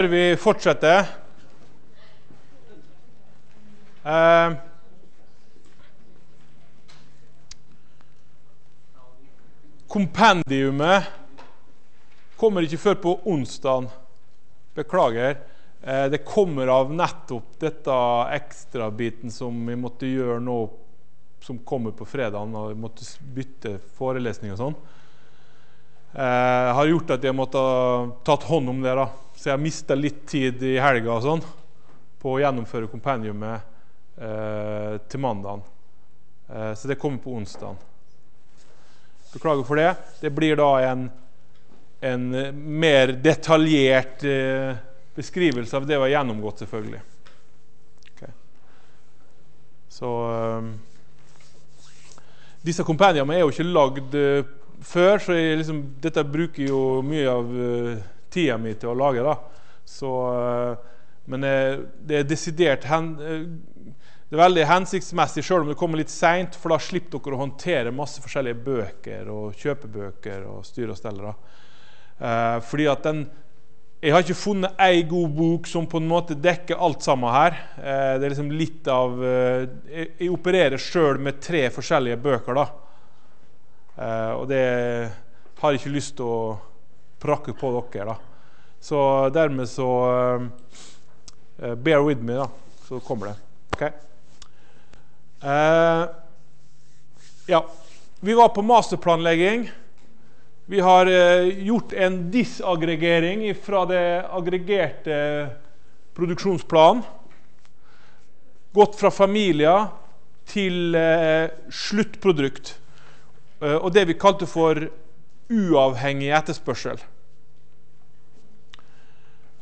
Før vi fortsetter eh, Kompendiumet kommer ikke før på onsdag. Beklager. Eh, det kommer av nettopp dette ekstrabiten som vi måtte gjøre nå, som kommer på fredag. Og vi måtte bytte forelesning og sånn. Eh, har gjort at jeg måtte ha tatt hånd om det. da. Så jeg mista litt tid i helga og sånn på å gjennomføre kompendiumet eh, til mandag. Eh, så det kommer på onsdag. Beklager for det. Det blir da en, en mer detaljert eh, beskrivelse av det vi har gjennomgått, selvfølgelig. Okay. Så eh, Disse kompendiene er jo ikke lagd eh, før, så liksom, dette bruker jo mye av tida mi til å lage. da. Så, uh, men uh, det er desidert hen, Det er veldig hensiktsmessig selv om det kommer litt seint, for da slipper dere å håndtere masse forskjellige bøker og kjøpebøker og styre og stelle. da. fordi at den jeg har ikke funnet ei god bok som på en måte dekker alt sammen her. det er liksom litt av Jeg, jeg opererer sjøl med tre forskjellige bøker. da. Og det har jeg ikke lyst til å prakke på dere. da. Så dermed så uh, Bear with me, da. Så kommer det. Ok? Uh, ja. Vi var på masterplanlegging. Vi har gjort en disaggregering fra det aggregerte produksjonsplanen. Gått fra familier til sluttprodukt. Og det vi kalte for uavhengig etterspørsel.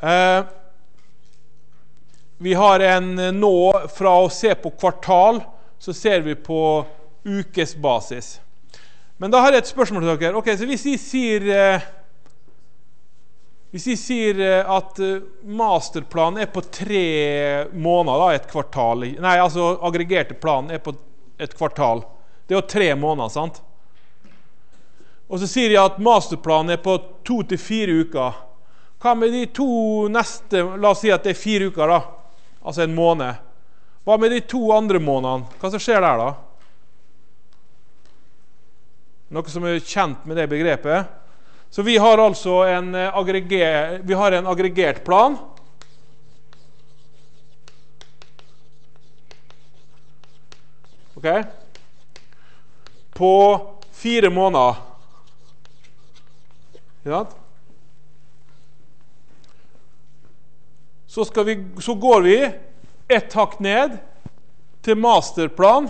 Eh, vi har en nå Fra å se på kvartal, så ser vi på ukesbasis. Men da har jeg et spørsmål til dere. Ok, så Hvis vi sier eh, hvis vi sier at masterplanen er på tre måneder, da, et kvartal Nei, altså aggregerte planen er på et kvartal. Det er jo tre måneder, sant? Og så sier de at masterplanen er på to til fire uker. Hva med de to neste La oss si at det er fire uker, da. Altså en måned. Hva med de to andre månedene? Hva som skjer der, da? Noe som er kjent med det begrepet? Så vi har altså en, eh, vi har en aggregert plan. Ok? På fire måneder. Så, vi, så går vi ett hakk ned til masterplan.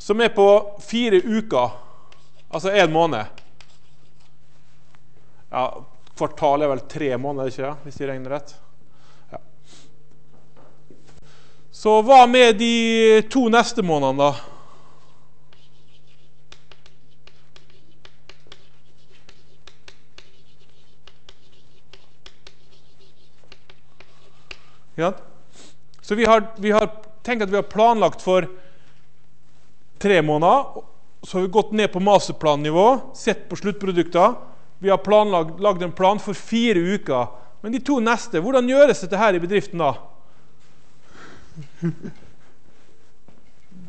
Som er på fire uker, altså én måned. Ja, Kvartal er vel tre måneder, ikke hvis jeg regner rett. Så hva med de to neste månedene, da? Så vi har, vi har, tenkt at vi har planlagt for tre måneder. Så har vi gått ned på masterplannivå, sett på sluttprodukter. Vi har lagd en plan for fire uker. Men de to neste, hvordan gjøres dette her i bedriften da?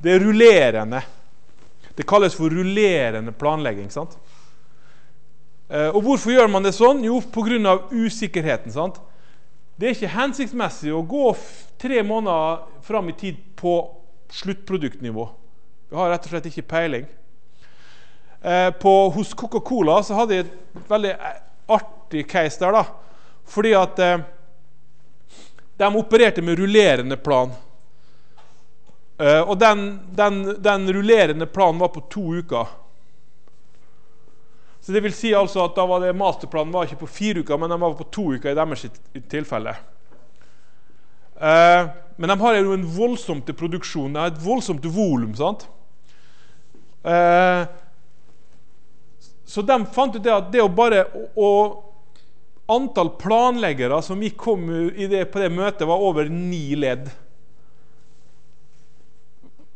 Det er rullerende. Det kalles for rullerende planlegging. sant? Eh, og Hvorfor gjør man det sånn? Jo, pga. usikkerheten. sant? Det er ikke hensiktsmessig å gå tre måneder fram i tid på sluttproduktnivå. Vi har rett og slett ikke peiling. Eh, på, hos Coca-Cola så hadde jeg et veldig artig case der. da, Fordi at eh, de opererte med rullerende plan. Og den, den, den, rullerende planen var på to uker. Så det vil si altså at da var det Masterplanen var ikke på fire uker, men den var på to uker i deres tilfelle. Eh, men de har jo en voldsomt produksjon, et voldsomt volum. Eh, så de fant ut det at det å bare å Antall planleggere som gikk kom det, på det møtet, var over ni ledd.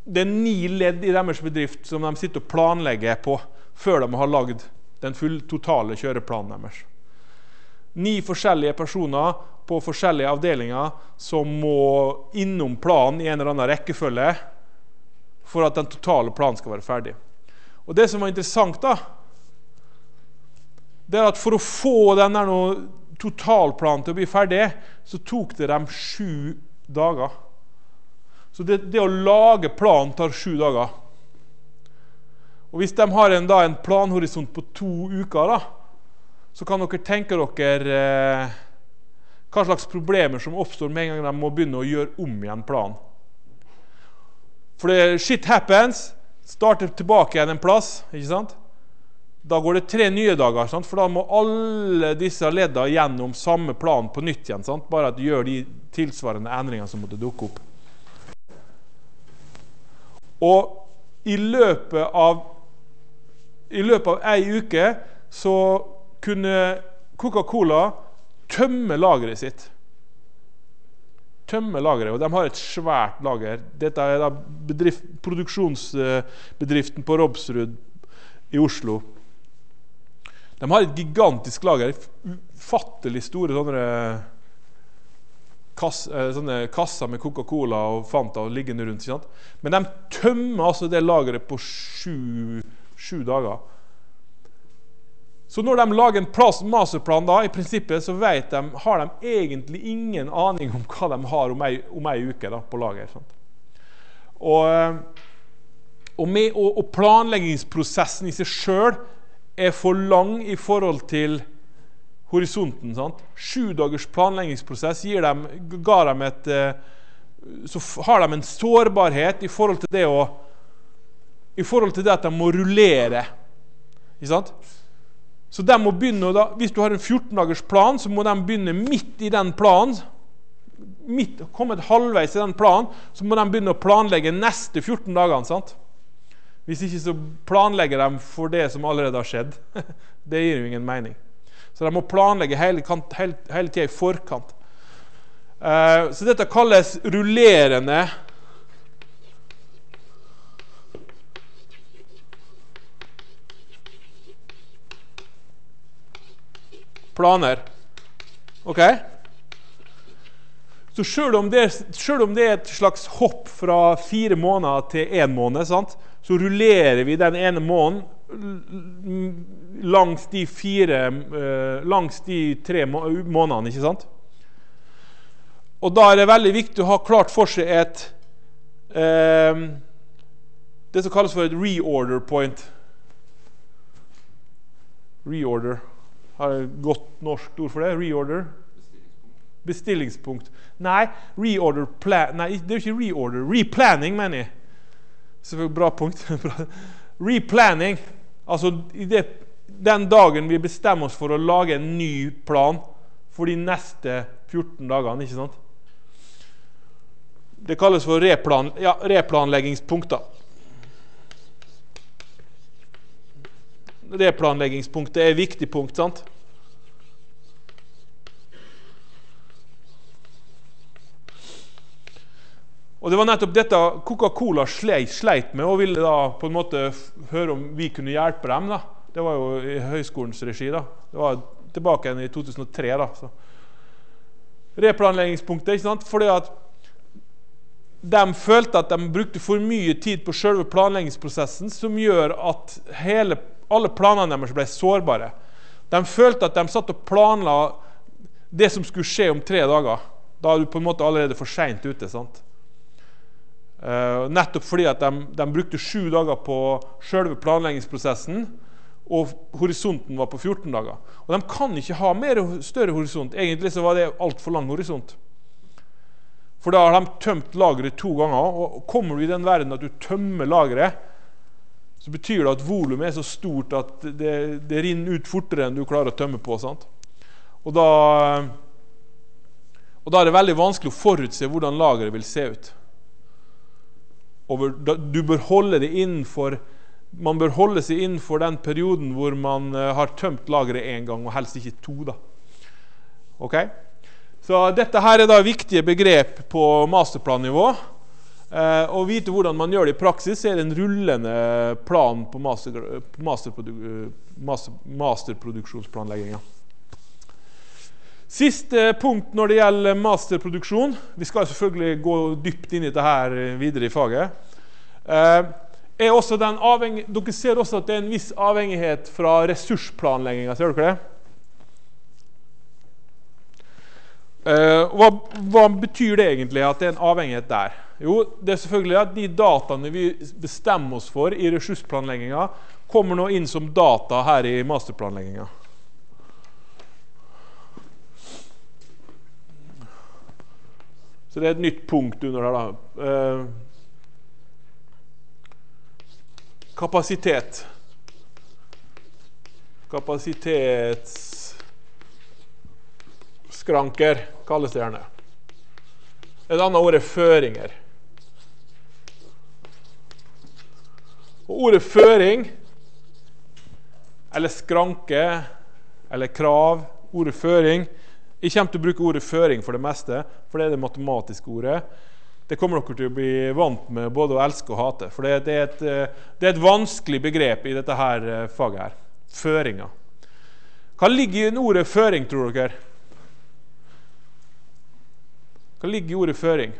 det er ni ledd i deres bedrift som de sitter og planlegger på før de har lagd den full, totale kjøreplanen deres. Ni forskjellige personer på forskjellige avdelinger som må innom planen i en eller annen rekkefølge for at den totale planen skal være ferdig. Og Det som var interessant, da, det er at for å få denne totalplanen til å bli ferdig, så tok det dem sju dager. Så det, det å lage planen tar sju dager. Og Hvis de har en, da, en planhorisont på to uker, da, så kan dere tenke dere eh, hva slags problemer som oppstår med en gang de må begynne å gjøre om igjen planen. For det, shit happens. Starter tilbake igjen en plass. ikke sant? Da går det tre nye dager, sant? for da må alle disse leddene gjennom samme plan på nytt igjen. Sant? Bare at de gjør de tilsvarende endringene som måtte dukke opp. Og i løpet av i løpet av ei uke så kunne Coca-Cola tømme lageret sitt. Tømme lageret, og De har et svært lager. Dette er da bedrift, produksjonsbedriften på Robsrud i Oslo. De har et gigantisk lager. Ufattelig store sånne kass, eh, sånne kasser med Coca-Cola og Fanta og liggende rundt. Men de tømmer altså det lageret på sju, sju, dager. Så når de lager en masterplan, da, i prinsippet så de, har de egentlig ingen aning om hva de har om ei, om ei uke da, på lager. Og, eh, og, med, og, og planleggingsprosessen i seg sjøl er for lang i forhold til horisonten. sant? Sju dagers planleggingsprosess gir dem, ga dem et eh, Så har de en sårbarhet i forhold til det å i forhold til det at de må rullere. Ikke sant? Så de må begynne da, Hvis du har en 14 dagers plan, så må de begynne midt i den planen. Midt, kommet halvveis i den planen, så må de begynne å planlegge neste 14 dagene. sant? Hvis ikke så planlegger de for det som allerede har skjedd. Det gir jo ingen mening. Så de må planlegge hele, hele, hele tida i forkant. Uh, så dette kalles rullerende planer. OK? Så selv om, det, om det er et slags hopp fra fire måneder til én måned, sant? så rullerer vi den ene måneden langs de fire eh, Langs de tre månedene, ikke sant? Og da er det veldig viktig å ha klart for seg et um, Det som kalles for et reorder point. Reorder. Har jeg godt norsk ord for det? Reorder? Bestillingspunkt. Nei, reorder plan, nei, det er jo ikke reorder. Replanning, mener jeg. Selvfølgelig bra punkt. Replanning. Altså det, den dagen vi bestemmer oss for å lage en ny plan for de neste 14 dagene. ikke sant? Det kalles for replan, ja, replanleggingspunkter. Replanleggingspunktet er et viktig punkt. sant? Og Det var nettopp dette Coca-Cola sleit med, og ville da på en måte høre om vi kunne hjelpe dem. da. Det var jo i høyskolens regi. da. Det var tilbake igjen i 2003. da. Så. Replanleggingspunktet. ikke sant? Fordi at de følte at de brukte for mye tid på selve planleggingsprosessen, som gjør at hele, alle planene deres ble sårbare. De følte at de satt og planla det som skulle skje om tre dager. Da er du på en måte allerede for seint ute. sant? Uh, nettopp fordi at de, de brukte sju dager på selve planleggingsprosessen, og horisonten var på 14 dager. Og De kan ikke ha mer større horisont. Egentlig så var det altfor lang horisont. For da har de tømt lageret to ganger. Og kommer du i den verden at du tømmer lageret, så betyr det at volumet er så stort at det, det, rinner ut fortere enn du klarer å tømme på. Og da, og da er det veldig vanskelig å forutse hvordan lageret vil se ut. Og du bør holde det innenfor man bør holde seg innenfor den perioden hvor man eh, har tømt lageret én gang, og helst ikke to. da. Ok? Så Dette her er da viktige begrep på masterplannivå. Eh, og vite hvordan man gjør det i praksis, er en rullende plan på master, masterprodu master, masterproduksjonsplanlegginga. Siste punkt når det gjelder masterproduksjon Vi skal selvfølgelig gå dypt inn i dette her videre i faget. Eh, er også den Dere ser også at det er en viss avhengighet fra ressursplanlegginga. Ser dere det? Hva, hva, betyr det egentlig at det er en avhengighet der? Jo, det er selvfølgelig at de dataene vi bestemmer oss for i ressursplanlegginga, kommer nå inn som data her i masterplanlegginga. Så det er et nytt punkt under der, da. Eh, kapasitet. Kapasitetsskranker kalles det gjerne. Et annet ord er føringer. Og ordet føring, eller skranke, eller krav, ordet føring Jeg kommer til å bruke ordet føring for det meste, for det er det matematiske ordet. Det kommer dere til å bli vant med både å elske og hate. For det, er et, eh, det er et vanskelig begrep i dette her eh, faget. her. Føringa. Hva ligger i ordet føring, tror dere? Hva ligger i ordet føring?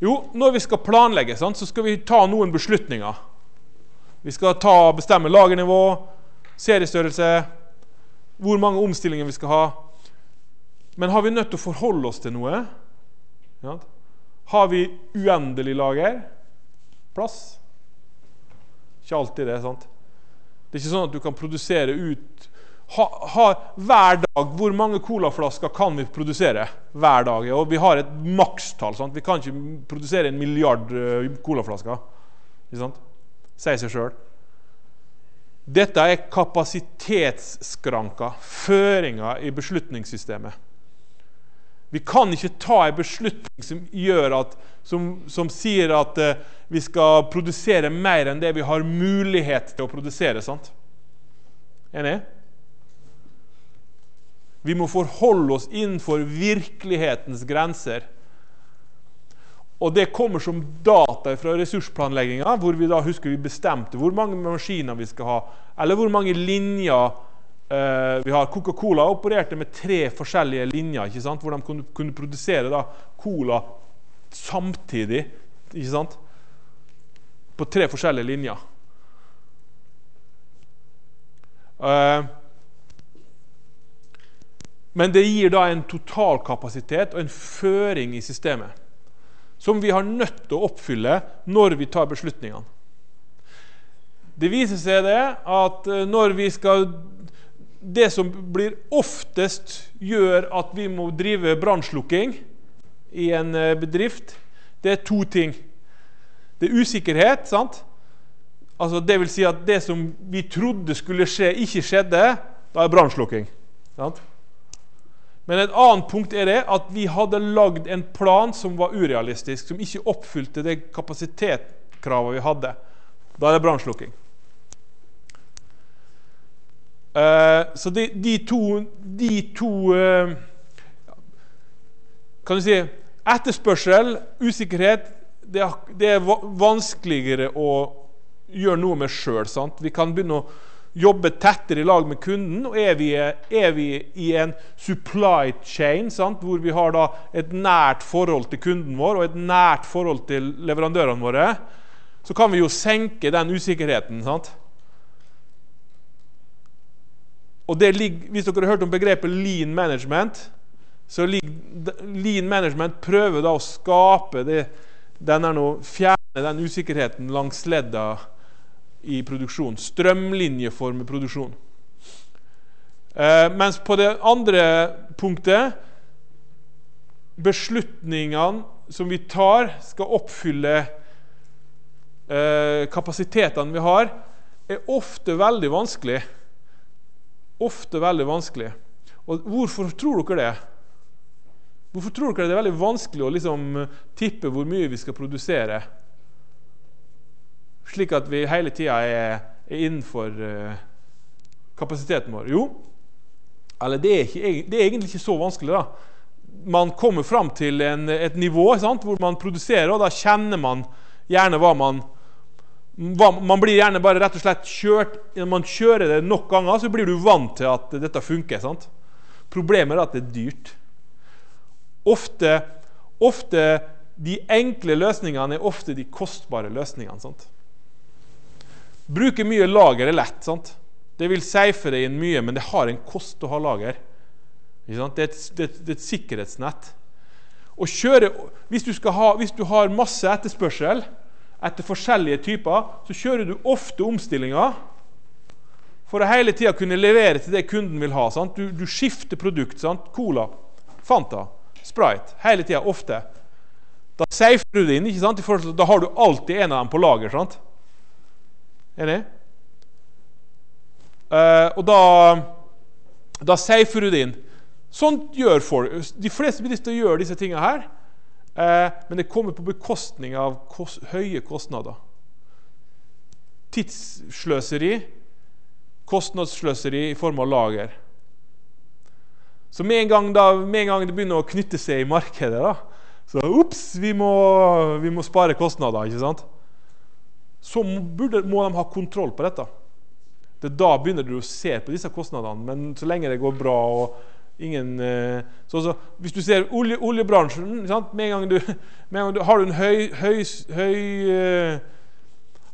Jo, når vi skal planlegge, sant, så skal vi ta noen beslutninger. Vi skal ta, bestemme lagernivå, seriestørrelse, hvor mange omstillinger vi skal ha. Men har vi nødt til å forholde oss til noe? Ja. Har vi uendelig lager? Plass? Ikke alltid det. sant? Det er ikke sånn at du kan produsere ut ha, ha, Hver dag, hvor mange colaflasker kan vi produsere? Hver dag. Og vi har et makstall. sant? Vi kan ikke produsere en milliard uh, colaflasker. Sier seg sjøl. Dette er kapasitetsskranker, føringer i beslutningssystemet. Vi kan ikke ta en beslutning som, at, som, som sier at uh, vi skal produsere mer enn det vi har mulighet til å produsere. sant? Enig? Vi må forholde oss innenfor virkelighetens grenser. Og det kommer som data fra ressursplanlegginga, hvor vi da husker vi bestemte hvor mange maskiner vi skal ha, eller hvor mange linjer eh, vi har Coca-Cola opererte med tre forskjellige linjer ikke sant? hvor de kunne, kunne produsere da, cola samtidig. ikke sant? På tre forskjellige linjer. Uh, men det gir da en totalkapasitet og en føring i systemet som vi har nødt til å oppfylle når vi tar beslutningene. Det viser seg det at eh, når vi skal det som blir oftest gjør at vi må drive brannslukking i en eh, bedrift, det er to ting. Det er usikkerhet. sant? Altså det vil si at det som vi trodde skulle skje, ikke skjedde. Da er brannslukking. Men et annet punkt er det at vi hadde lagd en plan som var urealistisk, som ikke oppfylte det kapasitetskravet vi hadde. Da er det brannslukking. Uh, så de, de, to, de to uh, Kan du si Etterspørsel, usikkerhet, det det er vanskeligere å gjøre noe med sjøl. Vi kan begynne å jobbe tettere i lag med kunden. og Er vi, er vi i en supply chain sant? hvor vi har et nært forhold til kunden vår og et nært forhold til leverandørene våre, så kan vi jo senke den usikkerheten. sant? Og ligger, Hvis dere har hørt om begrepet lean management, så ligger, lean management prøver da å skape det, den Fjerne den usikkerheten langs ledda i produksjon. Strømlinjeformet produksjon. Eh, mens på det andre punktet Beslutningene som vi tar, skal oppfylle eh, kapasitetene vi har, er ofte veldig vanskelig ofte veldig vanskelig. Og hvorfor tror dere det? Hvorfor tror dere det er veldig vanskelig å liksom tippe hvor mye vi skal produsere? Slik at vi hele tida er, er, innenfor uh, kapasiteten vår. Jo, eller det er, ikke, det er, egentlig ikke så vanskelig. da. man kommer fram til en, et nivå sant, hvor man produserer, og da kjenner man gjerne hva man hva, Man blir gjerne bare rett og slett kjørt Når man kjører det nok ganger, så blir du vant til at dette funker. sant? Problemet er at det er dyrt. Ofte, ofte de enkle løsningene er ofte de kostbare løsningene. sant? Bruke mye lager er lett. sant? Det vil safe deg inn mye, men det har en kost å ha lager. Det er, et, det, det er et, sikkerhetsnett. Å kjøre, hvis, du ha, hvis du har masse etterspørsel etter forskjellige typer, så kjører du ofte omstillinger for å hele tida kunne levere til det kunden vil ha. Du, du, skifter produkt. Sant? Cola, Fanta, Sprite. Hele tida, ofte. Da safer du det inn. Da har du alltid en av dem på lager. sant? Enig? Uh, og da, da safer du det inn. Sånn gjør folk. De fleste bedrifter gjør disse tingene her. Uh, men det kommer på bekostning av kost, høye kostnader. Tidssløseri, kostnadssløseri i form av lager. Så med en gang, da, med en gang det begynner å knytte seg i markedet, da, så ops, vi, vi, må spare kostnader. ikke sant? Så burde, må de ha kontroll på dette. Det da begynner du å se på disse kostnadene. Men så lenge det går bra og ingen eh, så, så, Hvis du ser olje, oljebransjen sant? Med en gang du, en gang du Har du en høy, høy, høy eh,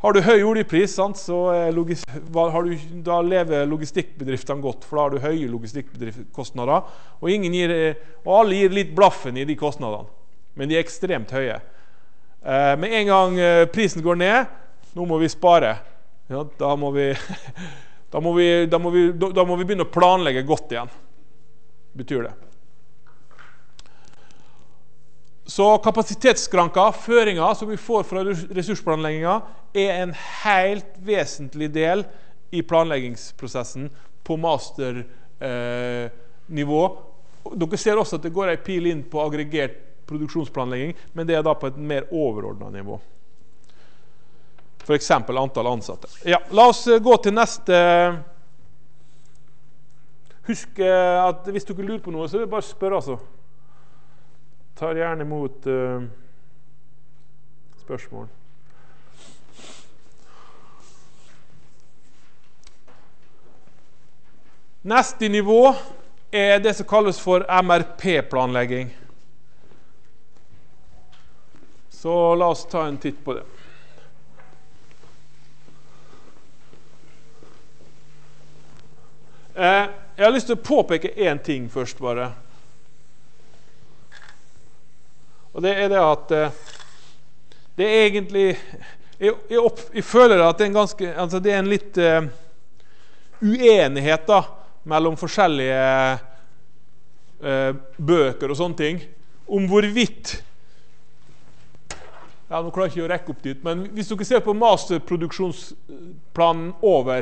har du høy oljepris, sant, du, da lever logistikkbedriftene godt. For da har du høye logistikkkostnader. Og, gir, og alle gir litt blaffen i de kostnadene. Men de er ekstremt høye. Eh, med en gang eh, prisen går ned, nå må vi spare. Ja, da, må vi, da, må vi, da, må vi, da må vi begynne å planlegge godt igjen, betyr det. Så kapasitetsskranker, føringer som vi får fra ressursplanlegginga, er en helt vesentlig del i planleggingsprosessen på masternivå. Eh, Dere ser også at det går ei pil inn på aggregert produksjonsplanlegging, men det er da på et mer overordna nivå. F.eks. antall ansatte. Ja, La oss eh, gå til neste Husk eh, at hvis dere lurer på noe, så er det bare å spørre. altså. Tar gjerne imot uh, spørsmål. Neste nivå er det som kalles for MRP-planlegging. Så la oss ta en titt på det. Eh, jeg har lyst til å påpeke én ting først, bare. Og det er det at eh, det er egentlig jeg, jeg, opp, jeg, føler at det er en, ganske, altså det er en litt eh, uenighet da, mellom forskjellige uh, bøker og sånne ting om hvorvidt ja, Nå klarer jeg ikke å rekke opp dit, men hvis dere ser på masterproduksjonsplanen over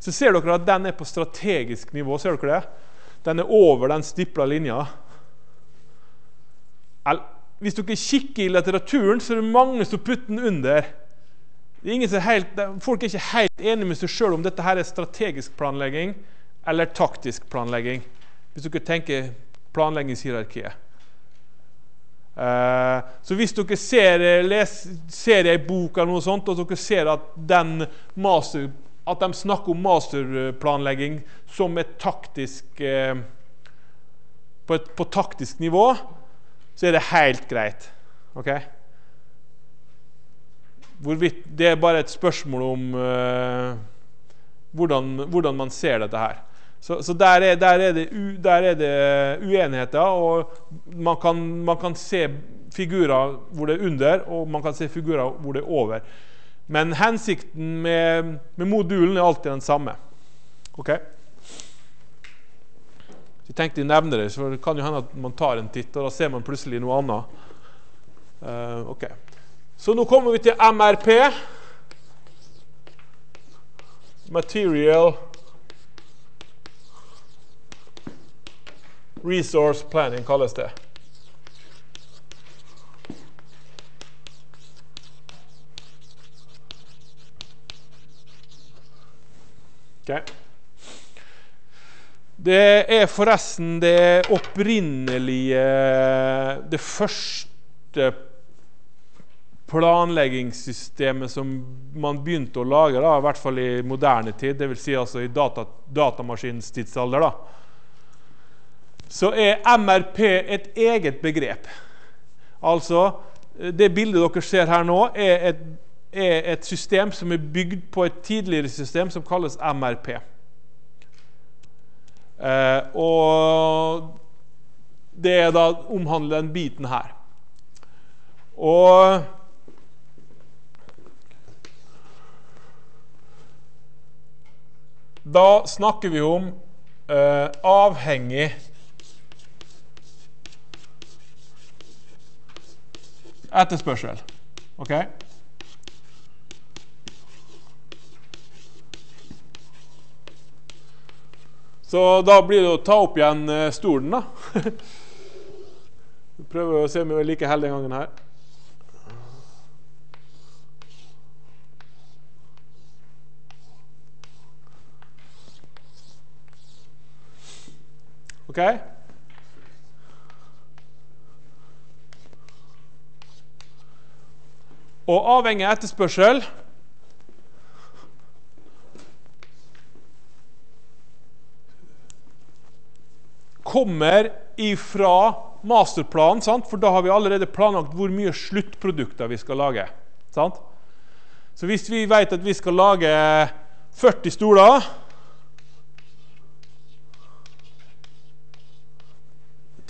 så ser dere at den er på strategisk nivå. Ser dere det? Den er over den stipla linja. Hvis dere kikker i litteraturen, så er det mange som putter den under. Er helt, folk er ikke helt enige med seg sjøl om dette her er strategisk planlegging eller taktisk planlegging. Hvis dere tenker planleggingshierarkiet. Uh, så hvis dere ser, les, ser ei bok eller noe sånt, og dere ser at den master at de snakker om masterplanlegging som et taktisk eh, på, et, på taktisk nivå, så er det helt greit. Ok? Hvorvidt, det er bare et spørsmål om eh, hvordan, hvordan, man ser dette her. Så, så der, er, der, er det, der, er, det, uenigheter, og man kan, man kan se figurer hvor det er under, og man kan se figurer hvor det er over. Men hensikten med, med modulen er alltid den samme. Ok? Jeg tenkte jeg nevner det, så det kan jo hende at man tar en titt, og da ser man plutselig noe annet. Uh, ok. Så nå kommer vi til MRP. Material Resource Planning kalles det. Det er forresten det opprinnelige Det første planleggingssystemet som man begynte å lage, da, i hvert fall i moderne tid, dvs. Si altså i data, datamaskinens tidsalder, da, så er MRP et eget begrep. Altså Det bildet dere ser her nå, er et, er et system som er bygd på et tidligere system som kalles MRP. Eh, og det er da omhandler den biten her. Og Da snakker vi om eh, avhengig etterspørsel. OK? Så da blir det å ta opp igjen eh, stolen, da. Prøver å se om vi er like heldige denne gangen her. OK? Og avhengig av etterspørsel kommer ifra masterplanen, sant? for da har vi allerede planlagt hvor mye sluttprodukter vi skal lage. Sant? Så hvis vi vet at vi skal lage 40 stoler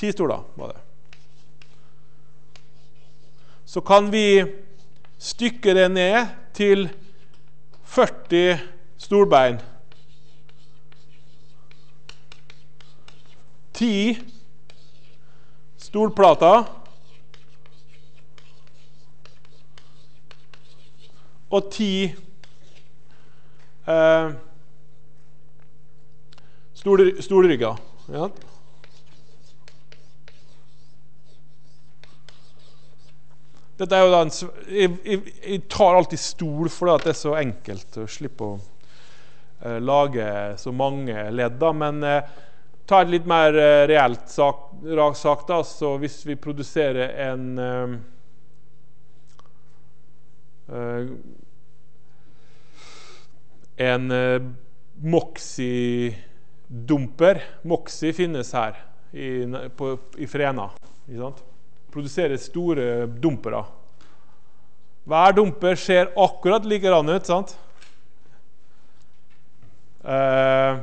Ti stoler var det. Så kan vi stykke det ned til 40 stolbein. Ti stolplater. Og ti eh, stolrygger. Ja. Dette er jo da en, jeg, jeg, jeg, tar alltid stol fordi det er så enkelt å slippe å eh, lage så mange ledd. Men uh, ta et litt mer uh, reelt sak, sak, da, så hvis vi produserer en En Moxie-dumper Moxie finnes her i, på, i Frena. Produserer store dumpere. Hver dumper ser akkurat likedan ut. sant? Uh,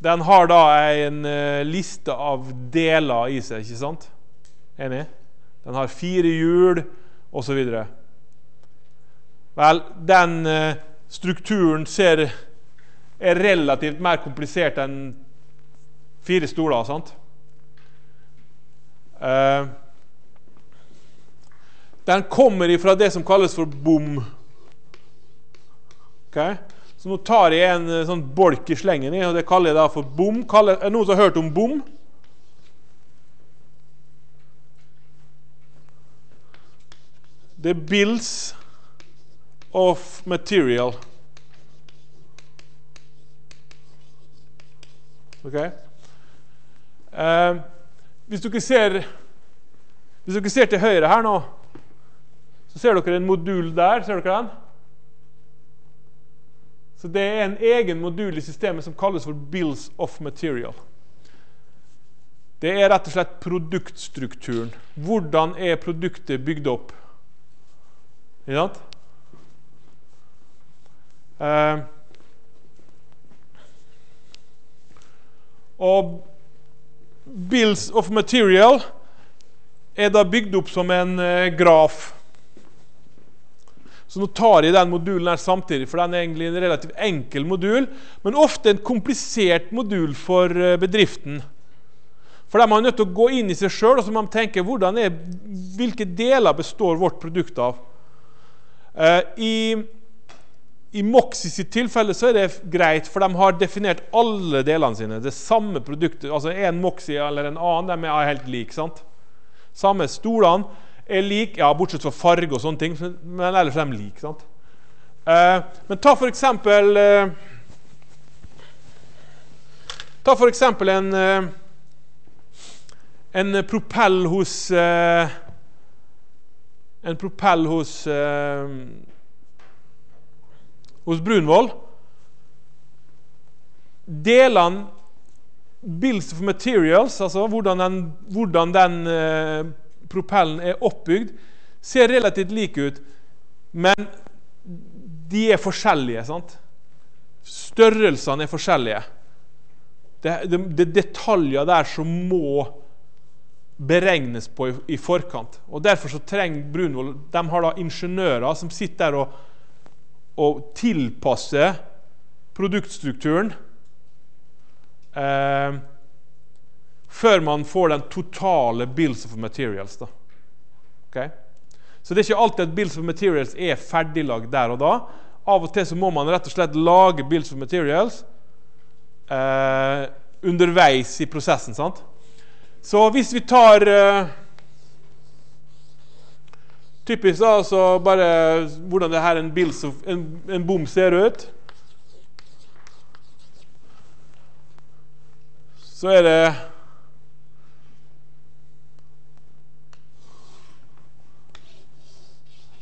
den har da en uh, liste av deler i seg, ikke sant? Enig? Den har fire hjul osv. Vel, den uh, strukturen ser, er relativt mer komplisert enn fire stoler. sant? Uh, den kommer ifra det som kalles for bom. Okay? Så nå tar jeg en eh, sånn bolk i slengen, og det kaller jeg da for bom. Kaller, er det noen som har hørt om bom? Det er bills of material. Ok? Eh, hvis, dere ser, hvis dere ser til høyre her nå så ser dere en modul der. Ser dere den? Så Det er en egen modul i systemet som kalles for 'bills of material'. Det er rett og slett produktstrukturen. Hvordan er produktet bygd opp? Ikke sant? Uh, og bills of material er da bygd opp som en eh, graf. Så nå tar jeg den modulen her samtidig, for den er egentlig en relativt enkel modul, men ofte en komplisert modul for eh, bedriften. For der man er nødt til å gå inn i seg sjøl og så må man tenke er, hvilke deler består vårt produkt av. Uh, I, i Moxi sitt tilfelle så er det greit, for de har definert alle delene sine. Det samme produktet, altså En Moxi eller en annen de er helt like. sant? Samme stolene er like, ja, bortsett fra farge og sånne ting, men ellers er de like. sant? Eh, men ta for eksempel eh, Ta f.eks. en eh, en propell hos eh, En propell hos eh, hos Brunvoll. Delene Bills of materials, altså hvordan den, hvordan den eh, propellen er oppbygd, ser relativt like ut, men de er forskjellige. sant? Størrelsene er forskjellige. Det, det, det er detaljer der som må beregnes på i, i forkant. Og Derfor så trenger Brunvoll De har da ingeniører som sitter der og, og tilpasser produktstrukturen eh, før man får den totale bills of materials. da. Okay? Så det er ikke alltid at bills of materials er ferdiglagd der og da. Av og til så må man rett og slett lage bills of materials eh, underveis i prosessen. sant? Så hvis vi tar eh, Typisk da, så bare hvordan det her en, Bills en, en bom ser ut. Så er det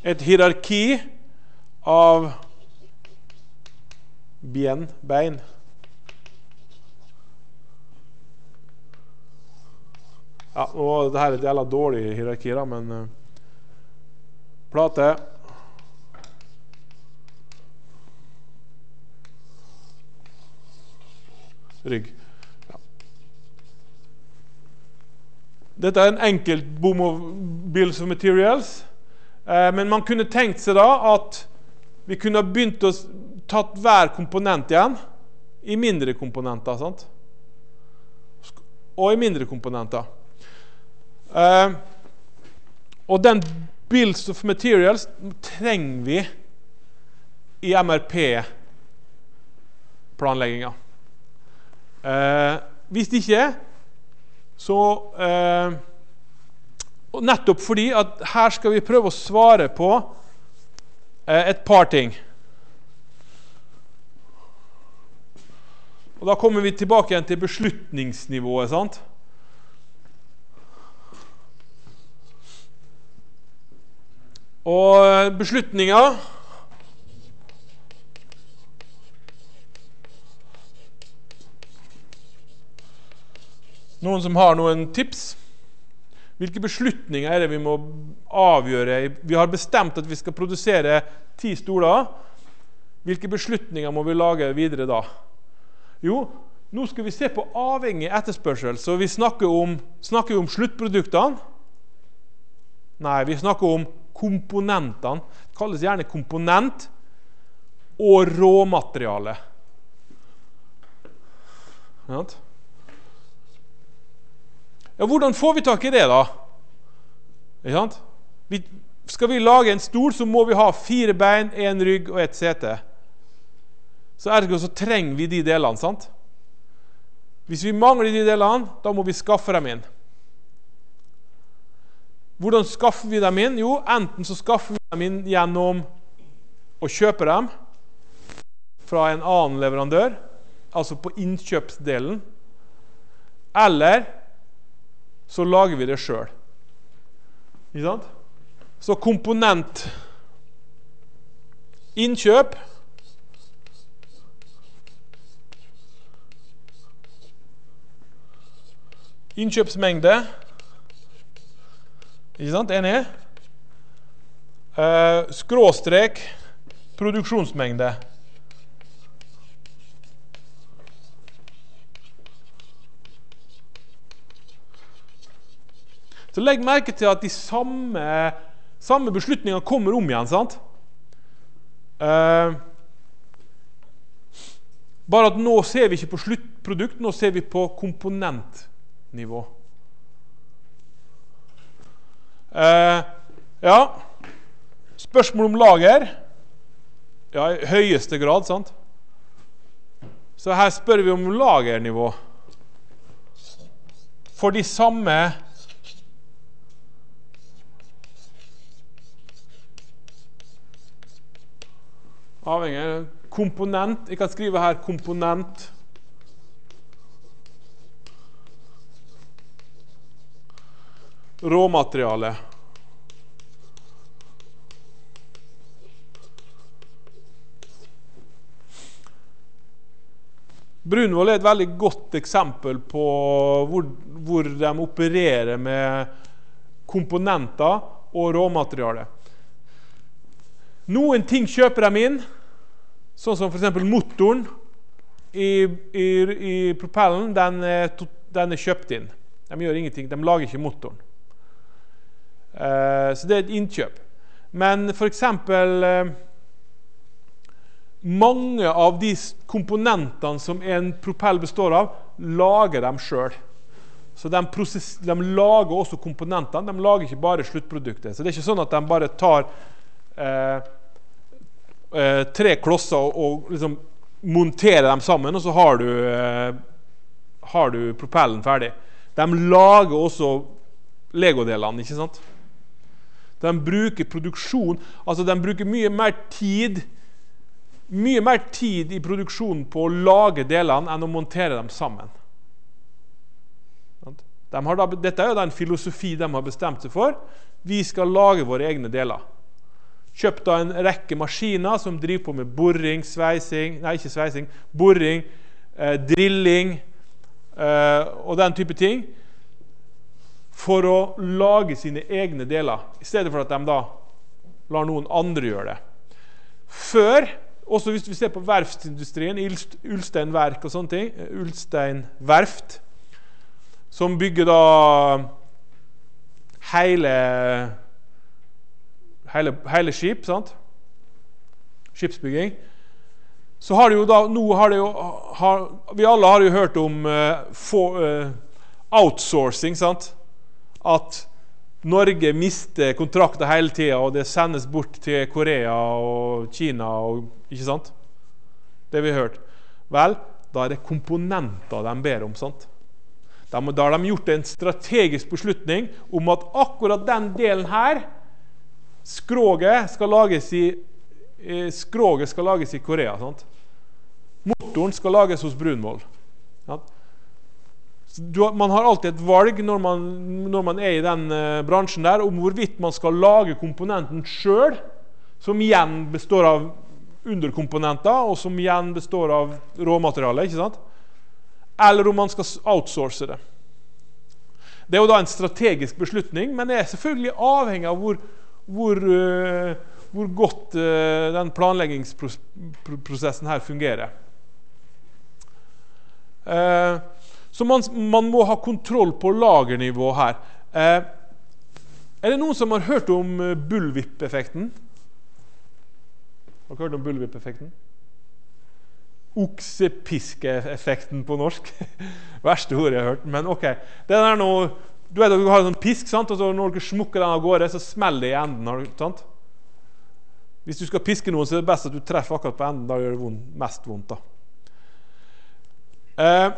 et hierarki av bien, bein. Ja, nå var dette et jævla dårlig hierarki, da, men uh, Plate. Rygg. Ja. Dette er en enkelt boom of bills of materials. Eh, men man kunne tenkt seg da at vi kunne begynt å tatt hver komponent igjen i mindre komponenter. sant? Og i mindre komponenter. Uh, og den bills of materials trenger vi i MRP-planlegginga. Uh, eh, hvis ikke, så uh, Nettopp fordi at her skal vi prøve å svare på et par ting. Og Da kommer vi tilbake igjen til beslutningsnivået. sant? Og beslutninga Noen som har noen tips? Hvilke beslutninger er det vi må avgjøre? Vi har bestemt at vi skal produsere ti stoler. Hvilke beslutninger må vi lage videre da? Jo, nå skal vi se på avhengig etterspørsel. Så vi snakker om, snakker om sluttproduktene? Nei, vi snakker om komponentene. Det kalles gjerne komponent og råmateriale. Ja, hvordan får vi tak i det, da? Ikke Vi, skal vi lage en stol, så må vi ha fire bein, én rygg og ett sete. Så ergo så trenger vi de delene. sant? Hvis vi mangler de delene, da må vi skaffe dem inn. Hvordan skaffer vi dem inn? Jo, enten så skaffer vi dem inn gjennom å kjøpe dem fra en annen leverandør, altså på innkjøpsdelen, eller så lager vi det sjøl. Ikke sant? Så komponent Innkjøp Innkjøpsmengde ikke sant? Enig? Eh, skråstrek produksjonsmengde. Så legg merke til at de samme, samme beslutningene kommer om igjen. sant? Eh, bare at nå ser vi ikke på sluttprodukt, nå ser vi på komponentnivå. Eh, ja, spørsmål om lager? Ja, i høyeste grad, sant? Så her spør vi om lagernivå. For de samme avhengig av komponent. Jeg kan skrive her 'komponent'. Råmateriale. Brunvoll er et veldig godt eksempel på hvor, hvor de opererer med komponenter og råmateriale. Noen ting kjøper de inn, sånn som f.eks. motoren i, i, i propellen. Den den er, kjøpt inn. De gjør ingenting. De lager ikke motoren. Eh, så det er et innkjøp. Men f.eks. Eh, mange av de komponentene som en propell består av, lager de sjøl. Så de, prosess, de, lager også komponentene. De lager ikke bare sluttproduktet. Så det er ikke sånn at de bare tar eh, eh, tre klosser og, og liksom monterer dem sammen, og så har du, eh, har du propellen ferdig. De lager også legodelene, ikke sant? De bruker produksjon Altså, de bruker mye mer tid mye mer tid i produksjonen på å lage delene enn å montere dem sammen. De da, dette er jo den filosofi de har bestemt seg for. Vi skal lage våre egne deler. Kjøpt av en rekke maskiner som driver på med boring, sveising Nei, ikke sveising. Boring, eh, drilling eh, og den type ting. For å lage sine egne deler, i stedet for at de da lar noen andre gjøre det. Før også hvis vi ser på verftsindustrien, Ulstein Verk og sånne ting, eh, Ulstein Verft, som bygger da hele, hele, hele skip, sant? Skipsbygging. Så har det jo da Nå har det jo har, Vi alle har jo hørt om uh, for, uh, outsourcing, sant? At Norge mister kontrakter hele tida, og det sendes bort til Korea og Kina. Og, ikke sant? Det vi har hørt. Vel, da er det komponenter de ber om. sant? Da har de gjort en strategisk beslutning om at akkurat den delen her Skroget skal lages i, skroget skal lages i Korea. sant? Motoren skal lages hos Brunvoll. Man har alltid et valg når man, når man er i den uh, bransjen der, om hvorvidt man skal lage komponenten sjøl, som igjen består av underkomponenter, og som igjen består av råmateriale. ikke sant? Eller om man skal outsource det. Det er jo da en strategisk beslutning, men det er selvfølgelig avhengig av hvor, hvor, uh, hvor godt uh, den planleggingsprosessen her fungerer. Uh, så man, man, må ha kontroll på lagernivå her. Eh, er det noen som har hørt om bullwhip-effekten? Har dere hørt om bullwhip-effekten? Oksepiskeeffekten på norsk. Verste ordet jeg har hørt. Men ok. Det er noe, du vet at du har en sånn pisk, sant? og når du smukker den av gårde, så smeller det i enden. Sant? Hvis du skal piske noen, så er det best at du treffer akkurat på enden. Da gjør det vondt, mest vondt. da. Eh,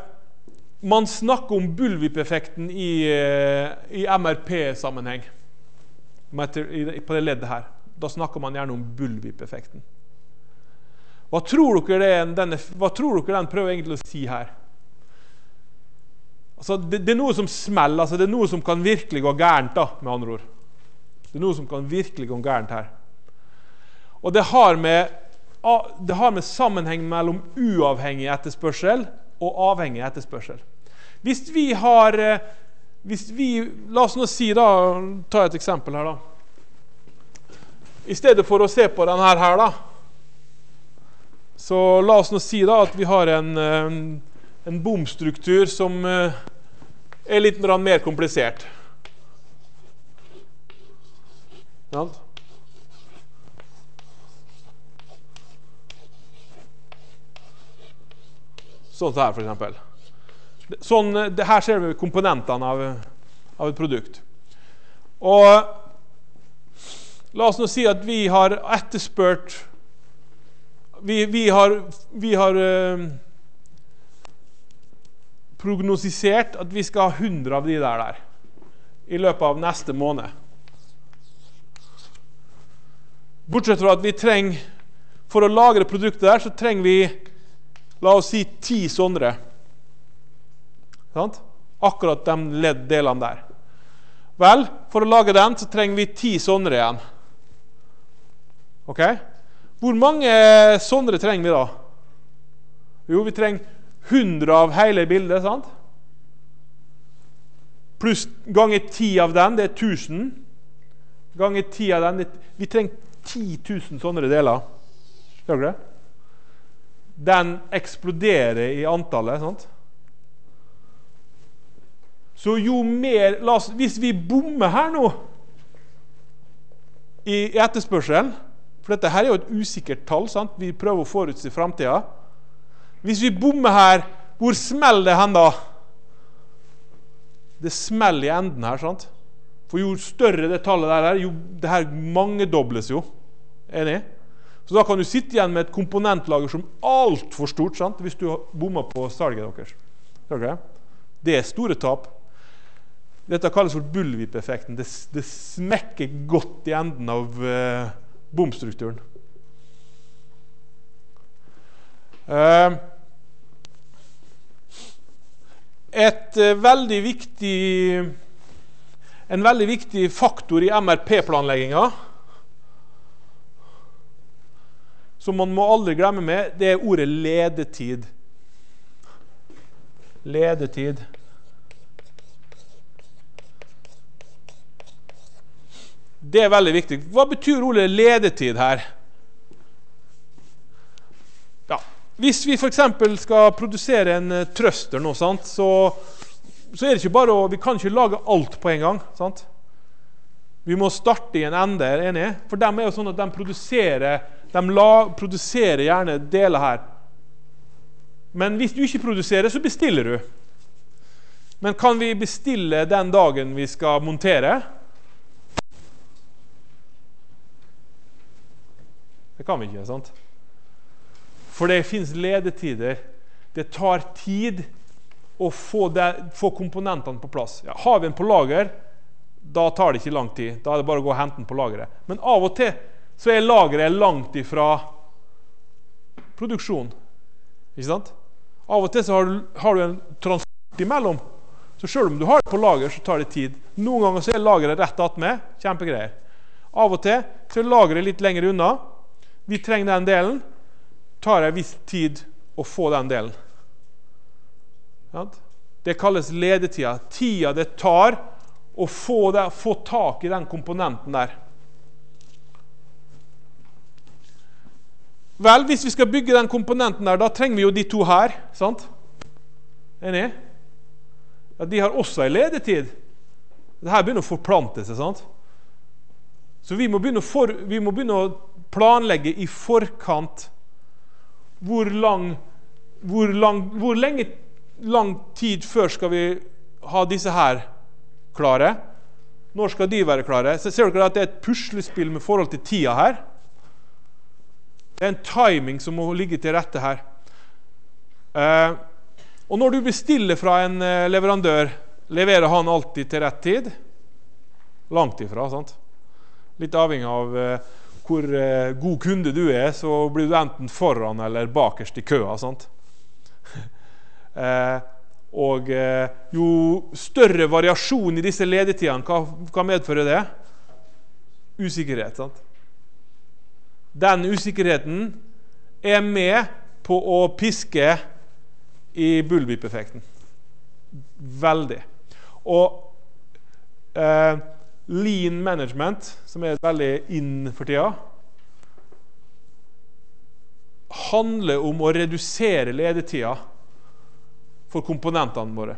man snakker om bullwhip-effekten i, eh, i MRP-sammenheng. På det leddet her. Da snakker man gjerne om bullwhip-effekten. Hva, dere hva tror dere den prøver egentlig å si her? Altså, det, det, er noe som smeller. Altså, det er noe som kan virkelig gå gærent. da, med andre ord. Det er noe som kan virkelig gå gærent her. Og det har med, det har med sammenheng mellom uavhengig etterspørsel og avhengig etterspørsel. Hvis vi har eh, hvis vi, La oss nå si da, ta et eksempel her, da. I stedet for å se på denne her, da, så la oss nå si da at vi har en, eh, en bomstruktur som eh, er litt mer komplisert. Sånn her, for eksempel. Sånn, her ser vi komponentene av, av, et produkt. Og la oss nå si at vi har etterspurt Vi, vi har, vi har uh, prognosisert at vi skal ha 100 av de der, der i løpet av neste måned. Bortsett fra at vi trenger For å lagre produktet der, så trenger vi la oss si ti sånne. Sant? Akkurat de delene der. Vel, for å lage den så trenger vi ti sånne igjen. Ok? Hvor mange sånne trenger vi da? Jo, vi trenger 100 av hele bildet. sant? Pluss ganger 10 av den, det er 1000. Ganger 10 av den Vi trenger 10 000 sånne deler. Hører det? Den eksploderer i antallet. sant? Så jo mer oss, Hvis vi bommer her nå i etterspørselen For dette her er jo et usikkert tall. sant? Vi prøver å forutse framtida. Hvis vi bommer her, hvor smeller det hen da? Det smeller i enden her. sant? For jo større det tallet der er, jo det her mangedobles jo. Enig? Så da kan du sitte igjen med et komponentlager som er altfor stort sant? hvis du bommer på salget deres. Det er store tap. Dette kalles for bullwhip-effekten. Det, det, smekker godt i enden av uh, bomstrukturen. Uh, et uh, veldig viktig En veldig viktig faktor i MRP-planlegginga som man må aldri glemme med, det er ordet ledetid. Ledetid. Det er veldig viktig. Hva betyr ordet ledetid her? Ja, hvis vi f.eks. skal produsere en uh, trøster nå, så, så, er det ikke bare å, vi kan ikke lage alt på en gang. Sant? Vi må starte i en ende. er enig? For dem er jo sånn at de produserer, de la, produserer gjerne deler her. Men hvis du ikke produserer, så bestiller du. Men kan vi bestille den dagen vi skal montere? Det kan vi ikke. sant? For det fins ledetider. Det tar tid å få, det, få komponentene på plass. Ja, har vi en på lager, da tar det ikke lang tid. Da er det bare å gå og hente den på lageret. Men av og til så er lageret langt ifra produksjon. Ikke sant? Av og til så har du, har du en transport imellom. Så selv om du har det på lager, så tar det tid. Noen ganger så er lageret rett attmed. Kjempegreier. Av og til så er lageret litt lenger unna. Vi trenger den delen. Tar en viss tid å få den delen. Det kalles ledetida. Tida det tar å få, det, få tak i den komponenten der. Vel, hvis vi skal bygge den komponenten der, da trenger vi jo de to her. sant? Enig? Ja, De har også en ledetid. Dette begynner å forplante seg. sant? Så vi må for, vi må begynne å planlegge i forkant hvor lang hvor, lang, hvor lenge lang tid før skal vi ha disse her klare? Når skal de være klare? Så ser dere at Det er et puslespill med forhold til tida her. Det er en timing som må ligge til rette her. Eh, og når du bestiller fra en eh, leverandør, leverer han alltid til rett tid? Langt ifra. sant? Litt avhengig av eh, hvor eh, god kunde du er, så blir du enten foran eller bakerst i køa. sant? eh, og eh, jo større variasjon i disse ledetidene, hva, medfører det? Usikkerhet. sant? Den usikkerheten er med på å piske i bullbip-effekten. Veldig. Og eh, lean management, som er veldig in for tida, handler om å redusere ledetida for komponentene våre.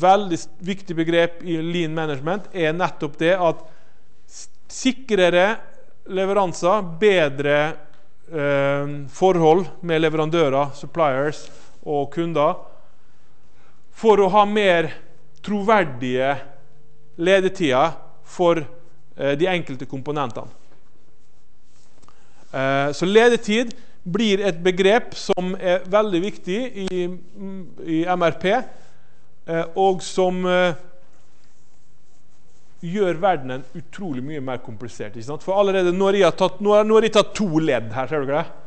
Veldig viktig begrep i lean management er nettopp det at sikrere leveranser, bedre eh, forhold med leverandører, suppliers og kunder, for å ha mer troverdige ledetida for eh, de enkelte komponentene. Eh, så ledetid blir et begrep som er veldig viktig i, i MRP, eh, og som gjør verdenen utrolig mye mer komplisert. For allerede nå har, tatt, nå har de tatt to ledd her, ser dere det?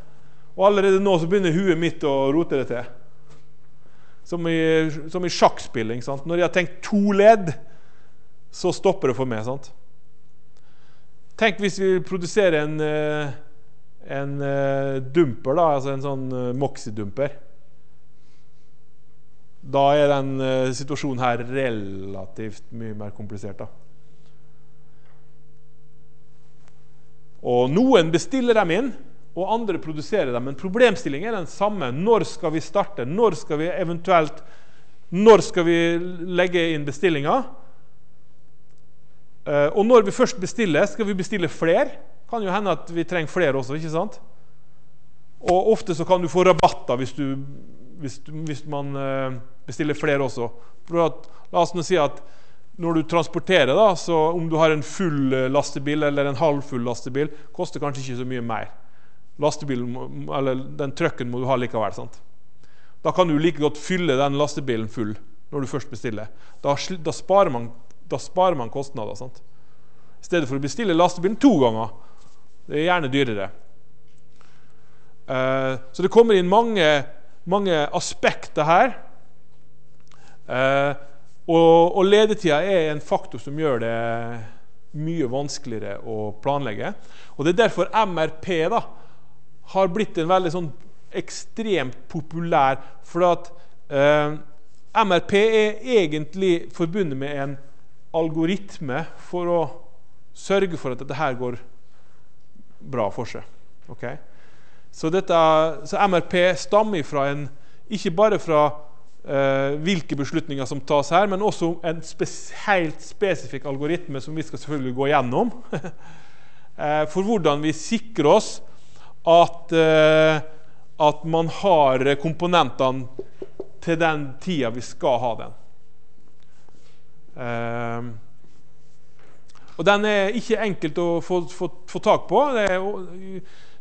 Og allerede nå så begynner huet mitt å rote det til. Som i, som i sjakkspilling. Når jeg har tenkt to ledd, så stopper det for meg. sant? Tenk hvis vi produserer en, eh, en eh, dumper, da, altså en sånn eh, Moxie-dumper. Da er den situasjonen her relativt mye mer komplisert. da. Og noen bestiller dem inn, og andre produserer dem. Men problemstillingen er den samme. Når skal vi starte? Når skal vi eventuelt Når skal vi legge inn bestillinga? Eh, og når vi først bestiller, skal vi bestille flere. Kan jo hende at vi trenger flere også. ikke sant? Og ofte så kan du få rabatter hvis, du, hvis, hvis man eh, bestiller flere også. At, la oss nå si at når du transporterer, da, så om du har en full eh, lastebil eller en halvfull lastebil, koster kanskje ikke så mye mer. Lastebilen, eller Den trucken må du ha likevel. sant? Da kan du like godt fylle den lastebilen full når du først bestiller. Da, da, sparer, man, da sparer, man, kostnader. sant? I stedet for å bestille lastebilen to ganger. Det er gjerne dyrere. Uh, så det kommer inn mange, mange aspekter her. Uh, og, og ledetida er en faktor som gjør det mye vanskeligere å planlegge. Og Det er derfor MRP da, har blitt en veldig sånn ekstremt populær. For at eh, MRP er egentlig forbundet med en algoritme for å sørge for at dette her går bra for seg. Okay? Så, dette, så MRP stammer fra en, ikke bare fra eh, hvilke beslutninger som tas her, men også en spes helt spesifikk algoritme som vi skal selvfølgelig gå gjennom. eh, for hvordan vi sikrer oss at, eh, at man har komponentene til den tida vi skal ha den. Eh, og Den er ikke enkelt å få, få, få tak på. Er,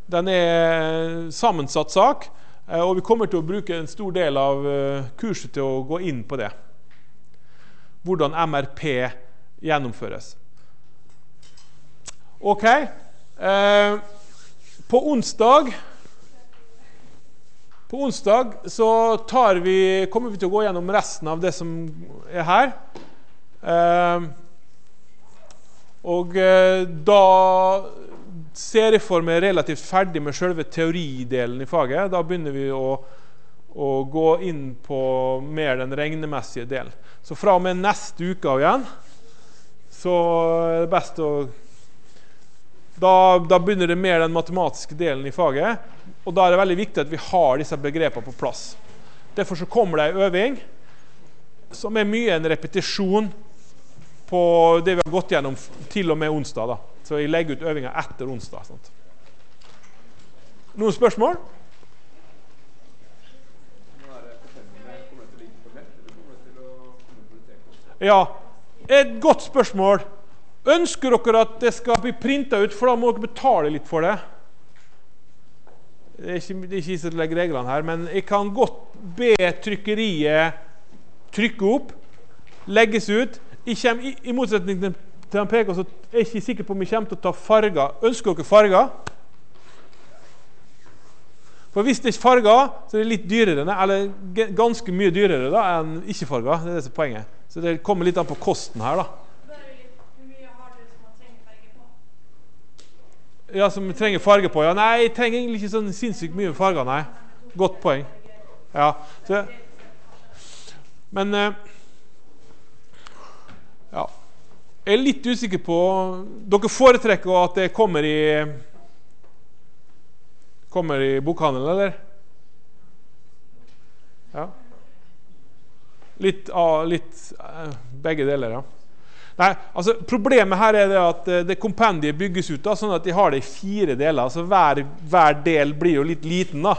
den er sammensatt sak. Eh, og vi kommer til å bruke en stor del av eh, kurset til å gå inn på det. Hvordan MRP gjennomføres. OK. Eh, på onsdag på onsdag så vi, kommer vi til å gå gjennom resten av det som er her. Og da ser jeg for meg relativt ferdig med selve teoridelen i faget. Da begynner vi å, å, gå inn på mer den regnemessige delen. Så fra og med neste uke av igjen så er det best å da, da, begynner det mer den matematiske delen i faget. Og da er det veldig viktig at vi har disse begrepene på plass. Derfor så kommer det ei øving som er mye en repetisjon på det vi har gått gjennom til og med onsdag. da. Så jeg legger ut øvinga etter onsdag. Sant? Noen spørsmål? Ja, et godt spørsmål. Ønsker dere at det skal bli printa ut, for da må dere betale litt for det? Det er ikke, det er ikke jeg som legger reglene her, men jeg kan godt be trykkeriet trykke opp, legges ut. Jeg kommer, i, I motsetning til han peker, så er jeg ikke sikker på om jeg kommer til å ta farger. Ønsker dere farger? For Hvis det er farger, så er det litt dyrere, eller ganske mye dyrere da, enn ikke-farger. Det er det som er poenget. Så det kommer litt an på kosten her. da. Ja, Som trenger farge på? Ja, Nei, jeg trenger egentlig ikke sånn sinnssykt mye farger. nei. Godt poeng. Ja, så, Men eh, Ja. Jeg er litt usikker på Dere foretrekker at det kommer i Kommer i bokhandelen, eller? Ja. Litt av litt, eh, Begge deler, ja. Nei, altså Problemet her er det at eh, det kompendiet bygges ut da, sånn at de har det i fire deler. altså Hver, hver del blir jo litt liten. da.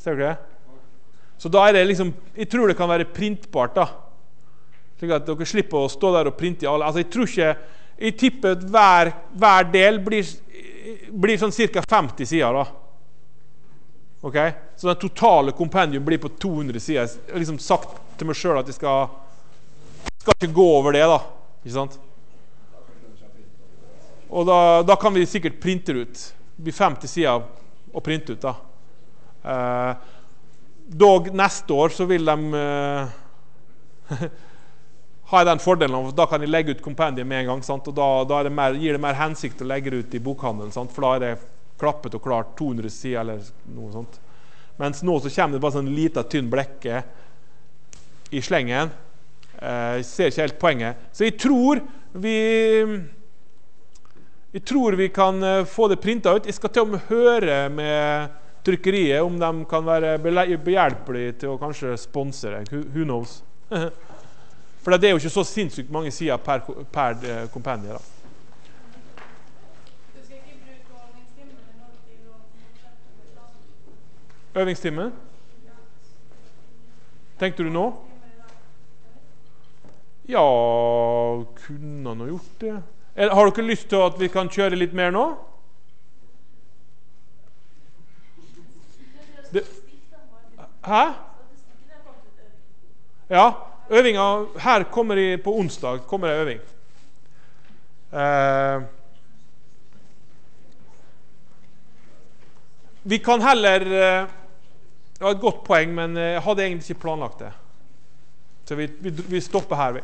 Ser du det? Så da er det liksom Jeg tror det kan være printbart. da slik at dere slipper å stå der og printe i alle. Altså, jeg tror ikke, jeg tipper at hver, hver del blir, blir sånn ca. 50 sider. da. Ok? Så den totale kompendium blir på 200 sider. Jeg har liksom sagt til meg sjøl at jeg skal, skal ikke gå over det. da. Ikke sant? Og da, da kan vi sikkert printe det ut. Det blir 50 sider å printe ut. da. Eh, dog neste år så vil de eh, har jeg den fordelen av at da kan jeg legge ut kompendiet med en gang. Sant? og Da, da det mer, gir det mer hensikt å legge det ut i bokhandelen, sant? for da er det klappet og klart 200 sider eller noe sånt. Mens nå så kommer det bare sånn lita, tynn blekke i slengen. Eh, jeg ser ikke helt poenget. Så jeg tror vi Jeg tror vi kan eh, få det printa ut. Jeg skal til og med høre med trykkeriet om de kan være behjelpelige til å kanskje sponse det. Who knows? For det er jo ikke så sinnssykt mange sider per, per eh, kompendie. Øvingstime? Tenkte du nå? Ja Kunne han ha gjort det? Har dere lyst til at vi kan kjøre litt mer nå? Det, hæ? Ja. Øvinga Her kommer i, på onsdag kommer det øving. Eh, vi kan heller eh, Det var et godt poeng, men jeg hadde egentlig ikke planlagt det. Så vi, vi, vi stopper her.